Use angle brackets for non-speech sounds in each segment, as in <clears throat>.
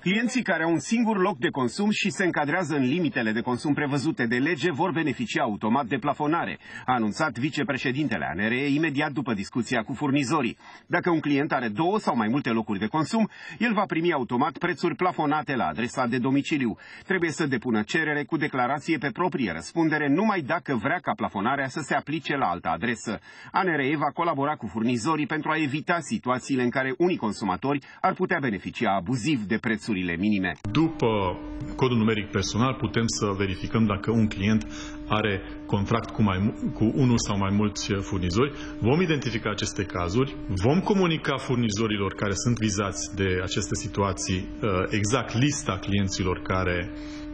Clienții care au un singur loc de consum și se încadrează în limitele de consum prevăzute de lege vor beneficia automat de plafonare, a anunțat vicepreședintele ANRE imediat după discuția cu furnizorii. Dacă un client are două sau mai multe locuri de consum, el va primi automat prețuri plafonate la adresa de domiciliu. Trebuie să depună cerere cu declarație pe proprie răspundere numai dacă vrea ca plafonarea să se aplice la altă adresă. ANRE va colabora cu furnizorii pentru a evita situațiile în care unii consumatori ar putea beneficia abuziv de prețuri prețurile minime. După codul numeric personal putem să verificăm dacă un client are contract cu, mai, cu unul sau mai mulți furnizori. Vom identifica aceste cazuri, vom comunica furnizorilor care sunt vizați de aceste situații uh, exact lista clienților care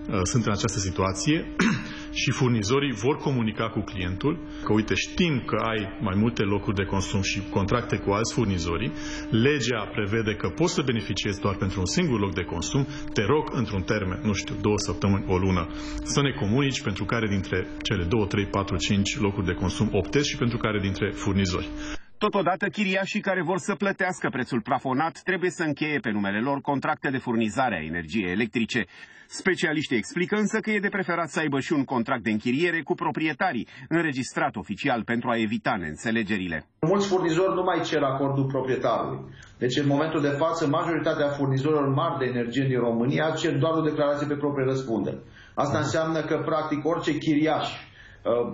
uh, sunt în această situație <clears throat> și furnizorii vor comunica cu clientul că uite știm că ai mai multe locuri de consum și contracte cu alți furnizori, legea prevede că poți să beneficiezi doar pentru un singur loc de consum, te rog într-un termen, nu știu, două săptămâni, o lună, să ne comunici pentru care dintre cele 2, 3, 4, 5 locuri de consum optezi și pentru care dintre furnizori. Totodată, chiriașii care vor să plătească prețul plafonat trebuie să încheie pe numele lor contracte de furnizare a energiei electrice. Specialiștii explică însă că e de preferat să aibă și un contract de închiriere cu proprietarii, înregistrat oficial pentru a evita neînțelegerile. Mulți furnizori nu mai cer acordul proprietarului. Deci, în momentul de față, majoritatea furnizorilor mari de energie din România cer doar o declarație pe proprie răspundere. Asta înseamnă că, practic, orice chiriaș Uh,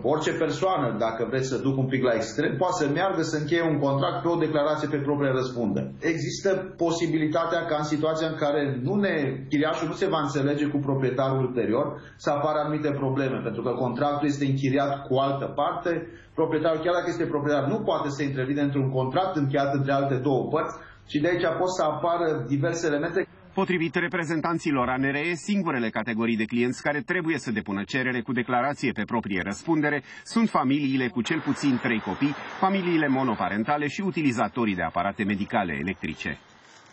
orice persoană, dacă vreți să duc un pic la extrem, poate să meargă să încheie un contract pe o declarație pe proprie răspundere. Există posibilitatea ca în situația în care nu ne, chiriașul nu se va înțelege cu proprietarul ulterior să apară anumite probleme, pentru că contractul este închiriat cu altă parte, proprietarul, chiar dacă este proprietar, nu poate să intervine într-un contract încheiat între alte două părți, și de aici pot să apară diverse elemente Potrivit reprezentanților ANRE, singurele categorii de clienți care trebuie să depună cerere cu declarație pe proprie răspundere sunt familiile cu cel puțin trei copii, familiile monoparentale și utilizatorii de aparate medicale electrice.